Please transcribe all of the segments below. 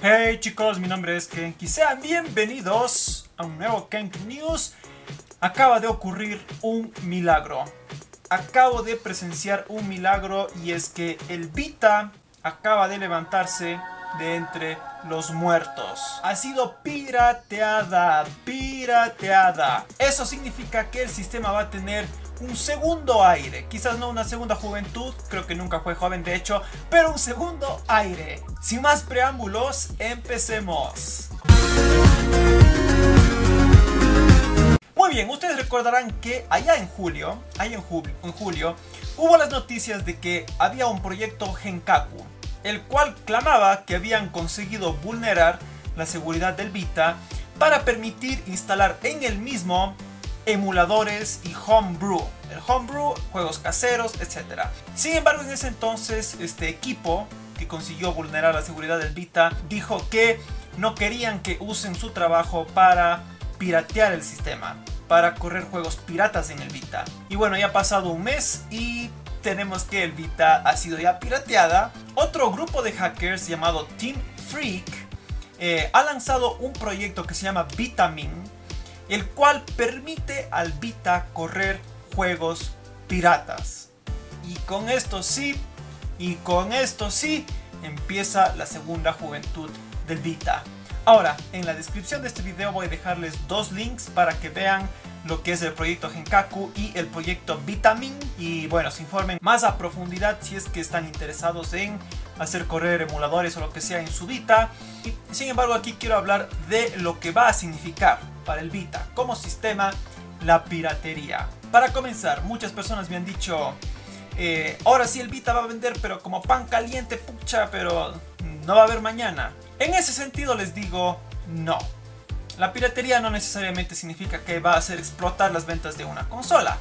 Hey chicos, mi nombre es Kenki. Sean bienvenidos a un nuevo Kenki News. Acaba de ocurrir un milagro. Acabo de presenciar un milagro y es que el Vita acaba de levantarse de entre los muertos. Ha sido pirateada, pirateada. Eso significa que el sistema va a tener un segundo aire. Quizás no una segunda juventud, creo que nunca fue joven de hecho, pero un segundo aire. Sin más preámbulos, empecemos. Muy bien, ustedes recordarán que allá en julio, allá en, julio, hubo las noticias de que había un proyecto Genkaku, el cual clamaba que habían conseguido vulnerar la seguridad del Vita para permitir instalar en el mismo emuladores y homebrew. El homebrew, juegos caseros, etc. Sin embargo, en ese entonces, este equipo que consiguió vulnerar la seguridad del Vita dijo que no querían que usen su trabajo para piratear el sistema, para correr juegos piratas en el Vita. Y bueno, ya ha pasado un mes y tenemos que el Vita ha sido ya pirateada. Otro grupo de hackers llamado Team Freak eh, ha lanzado un proyecto que se llama Vitamin, el cual permite al Vita correr juegos piratas. Y con esto sí, y con esto sí, empieza la segunda juventud del Vita. Ahora, en la descripción de este video voy a dejarles dos links para que vean lo que es el proyecto Genkaku y el proyecto Vitamin y bueno, se informen más a profundidad si es que están interesados en hacer correr emuladores o lo que sea en su Vita. Sin embargo, aquí quiero hablar de lo que va a significar para el Vita como sistema la piratería. Para comenzar, muchas personas me han dicho, eh, ahora sí el Vita va a vender, pero como pan caliente, pucha, pero no va a haber mañana. En ese sentido les digo, no. La piratería no necesariamente significa que va a hacer explotar las ventas de una consola.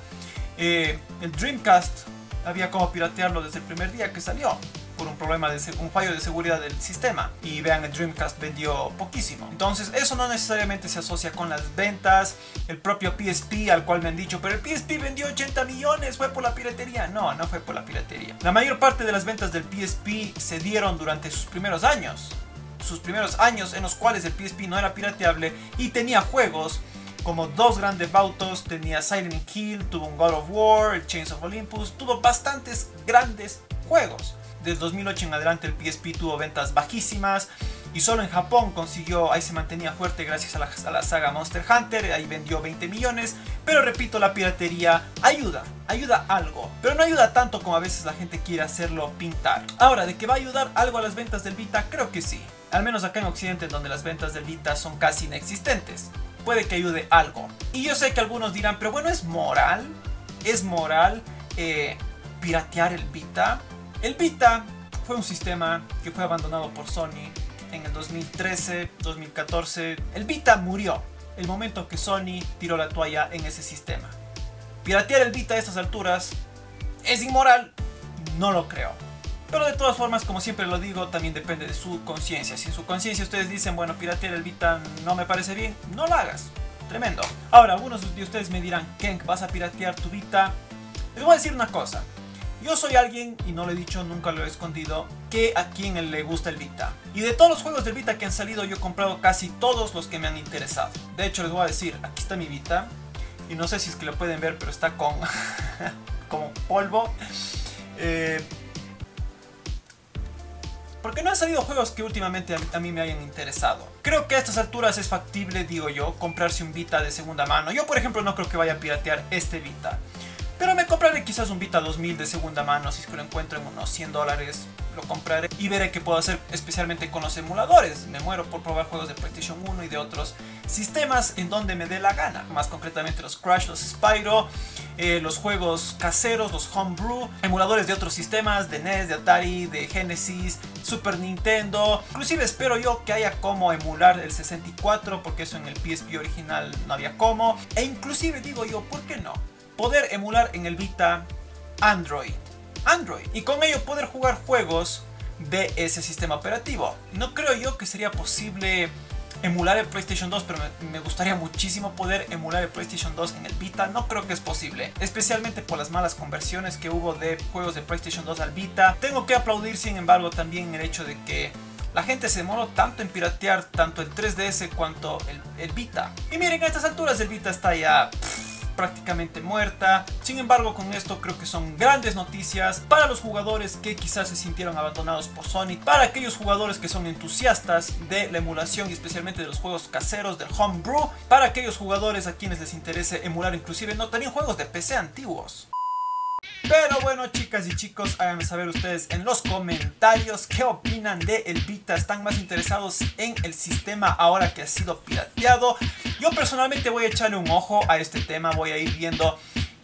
Eh, el Dreamcast había como piratearlo desde el primer día que salió por un problema de un fallo de seguridad del sistema. Y vean el Dreamcast vendió poquísimo. Entonces eso no necesariamente se asocia con las ventas el propio PSP al cual me han dicho pero el PSP vendió 80 millones fue por la piratería no no fue por la piratería. La mayor parte de las ventas del PSP se dieron durante sus primeros años. Sus primeros años en los cuales el PSP no era pirateable y tenía juegos como dos grandes autos, tenía Silent Hill, tuvo un God of War, Chains of Olympus, tuvo bastantes grandes juegos. Desde 2008 en adelante el PSP tuvo ventas bajísimas y solo en Japón consiguió, ahí se mantenía fuerte gracias a la, a la, saga Monster Hunter, ahí vendió 20 millones, pero repito, la piratería ayuda, ayuda algo, pero no ayuda tanto como a veces la gente quiere hacerlo pintar. Ahora, ¿de que va a ayudar algo a las ventas del Vita? Creo que sí, al menos acá en Occidente donde las ventas del Vita son casi inexistentes puede que ayude algo. Y yo sé que algunos dirán, pero bueno, es moral, es moral eh, piratear el Vita. El Vita fue un sistema que fue abandonado por Sony en el 2013, 2014. El Vita murió el momento que Sony tiró la toalla en ese sistema. Piratear el Vita a estas alturas es inmoral, no lo creo. Pero de todas formas, como siempre lo digo, también depende de su conciencia. Si en su conciencia ustedes dicen, bueno, piratear el Vita no me parece bien, no lo hagas. Tremendo. Ahora, algunos de ustedes me dirán, Kenk, ¿vas a piratear tu Vita? Les voy a decir una cosa. Yo soy alguien, y no lo he dicho, nunca lo he escondido, que a quien le gusta el Vita. Y de todos los juegos del Vita que han salido, yo he comprado casi todos los que me han interesado. De hecho, les voy a decir, aquí está mi Vita. Y no sé si es que lo pueden ver, pero está con como polvo. Eh, porque no han salido juegos que últimamente a mí me hayan interesado. Creo que a estas alturas es factible, digo yo, comprarse un Vita de segunda mano. Yo, por ejemplo, no creo que vaya a piratear este Vita. Quizás un Vita 2000 de segunda mano, si es que lo encuentro en unos 100 dólares, lo compraré y veré qué puedo hacer especialmente con los emuladores. Me muero por probar juegos de PlayStation 1 y de otros sistemas en donde me dé la gana. Más concretamente los Crash, los Spyro, eh, los juegos caseros, los Homebrew, emuladores de otros sistemas, de NES, de Atari, de Genesis, Super Nintendo. Inclusive espero yo que haya como emular el 64 porque eso en el PSP original no había como. E inclusive digo yo, ¿por qué no? Poder emular en el Vita Android. Android. Y con ello poder jugar juegos de ese sistema operativo. No creo yo que sería posible emular el PlayStation 2, pero me, gustaría muchísimo poder emular el PlayStation 2 en el Vita. No creo que es posible, especialmente por las malas conversiones que hubo de juegos de PlayStation 2 al Vita. Tengo que aplaudir, sin embargo, también el hecho de que la gente se demoró tanto en piratear tanto el 3DS cuanto el, Vita. Y miren, a estas alturas el Vita está ya prácticamente muerta. Sin embargo, con esto creo que son grandes noticias para los jugadores que quizás se sintieron abandonados por Sony, para aquellos jugadores que son entusiastas de la emulación y especialmente de los juegos caseros del homebrew, para aquellos jugadores a quienes les interese emular inclusive no tenían juegos de PC antiguos. Pero bueno chicas y chicos, háganme saber ustedes en los comentarios qué opinan de el Vita. ¿Están más interesados en el sistema ahora que ha sido pirateado? Yo personalmente voy a echarle un ojo a este tema, voy a ir viendo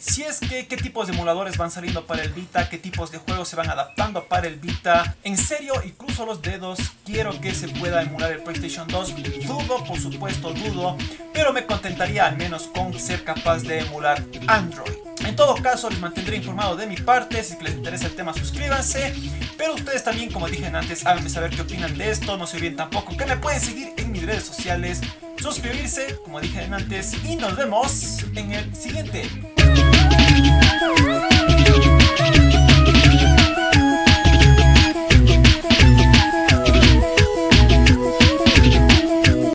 si es que qué tipos de emuladores van saliendo para el Vita, qué tipos de juegos se van adaptando para el Vita. En serio, cruzo los dedos, quiero que se pueda emular el PlayStation 2. Dudo, por supuesto, dudo, pero me contentaría al menos con ser capaz de emular Android. En todo caso, les mantendré informado de mi parte. Si les interesa el tema, suscríbanse. Pero ustedes también, como dije antes, háganme saber qué opinan de esto. No se olviden tampoco que me pueden seguir en mis redes sociales, suscribirse, como dije antes, y nos vemos en el siguiente.